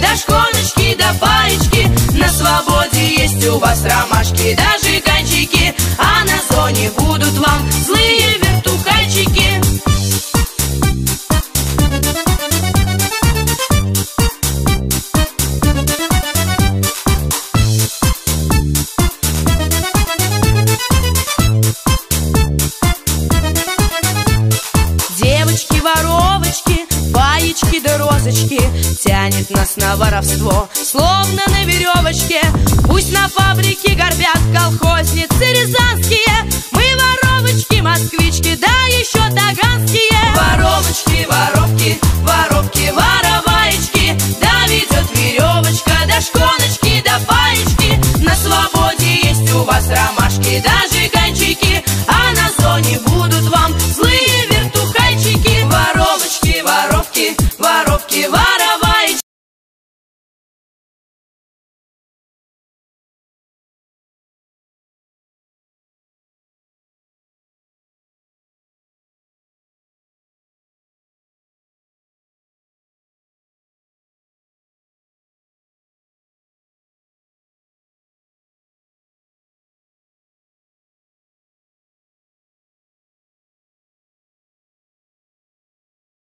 до школочки, до паечки На свободе есть у вас ромашки, даже кончики А на зоне будут вам злые на воровство. Словно на веревочке Пусть на фабрике горбят колхозницы рязанские. Мы воровочки, москвички, да еще таганские. Воровочки, воровки, воровки, вороваечки. Да ведет веревочка, да шконочки, до паечки. На свободе есть у вас ромашки, даже